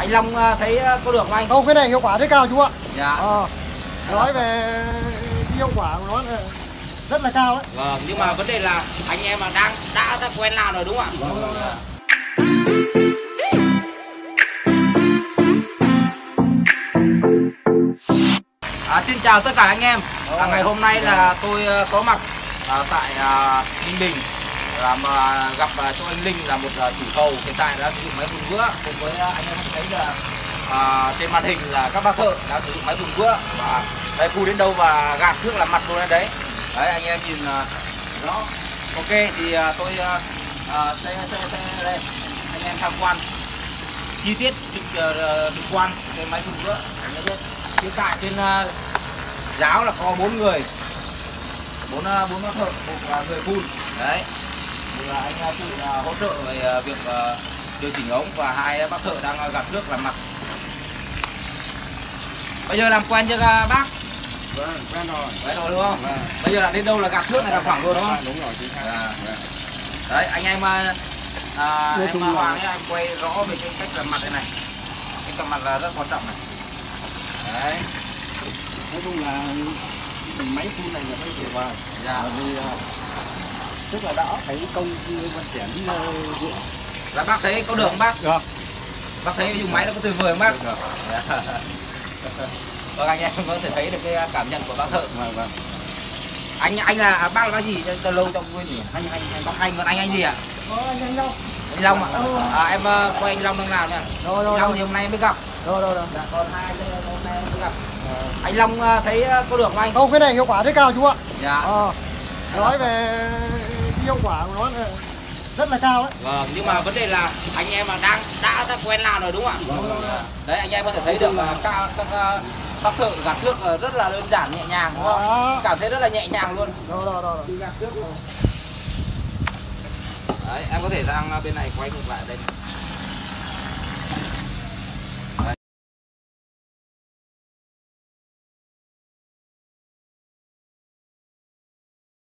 anh Long à, thấy à, có được không anh? Không cái này hiệu quả rất cao chú ạ. Dạ. Ờ, nói về hiệu quả của nó là rất là cao đấy. Vâng nhưng mà vấn đề là anh em mà đang đã, đã quen làm rồi đúng không ạ? Vâng, À, xin chào tất cả anh em. À, ngày hôm nay là tôi ờ, có mặt à, tại à, Ninh Bình làm mà gặp à, chỗ anh Linh là một à, chủ thầu. Hiện tại đang sử dụng máy vùng vữa. Cùng với à, anh em thấy là à, trên màn hình là các bác thợ đang sử dụng máy vùng vữa. Và đây phu đến đâu và gạt trước là mặt luôn đấy đấy. Đấy anh em nhìn đó rõ. Ok thì à, tôi à, đây, đây, đây, đây anh em tham quan. Chi tiết trực trực quan cái máy vùng vữa. Anh em biết. Hiện tại trên à, giáo là có bốn người. Bốn bốn bác thợ một người phun đấy là anh uh, phụ uh, hỗ trợ về uh, việc điều chỉnh ống và hai bác thợ đang gạt nước làm mặt bây giờ làm quen chưa bác Vâng, quen rồi. đấy rồi đúng không Vâng. bây giờ là đến đâu là gạt nước này là khoảng rồi đúng không Đúng rồi, chính xác. À. Vâng. đấy anh em à, à, Nói em à, Hoàng ấy anh quay rõ về cái cách làm mặt đây này cái cầm mặt là rất quan trọng này đấy Nói chung là máy phun này là phải tuyệt vời. dạ vì à, tức là đã thấy công vận chuyển ờ, ruộng. là bác thấy có được không bác? Được. bác thấy dùng máy nó có tuyệt vời không bác? Được. vâng anh em có thể thấy được cái cảm nhận của bác thợ. Vâng, vâng. anh anh là à, bác là bác gì? Cho, lâu trong quên nhỉ? Anh anh anh bác anh còn anh anh gì ạ? Ờ, anh anh đâu anh Long ạ? À, em à, quay anh Long đang nào nha rồi rồi Long thì hôm nay mới gặp. Rồi rồi rồi còn hai hôm nay mới gặp. Anh Long à, thấy à, có được không anh? Không cái này hiệu quả rất cao chú ạ. Dạ. Ờ, nói về hiệu quả của nó rất là cao đấy Vâng, nhưng mà vấn đề là anh em mà đang đã đã quen làm rồi đúng không ạ? Đấy anh em có thể thấy được là các các bác thợ gạt nước ờ, rất là đơn giản nhẹ nhàng đúng không? Đó. Cảm thấy rất là nhẹ nhàng luôn. rồi rồi rồi Đấy, em có thể sang bên này quay ngược lại đây. này.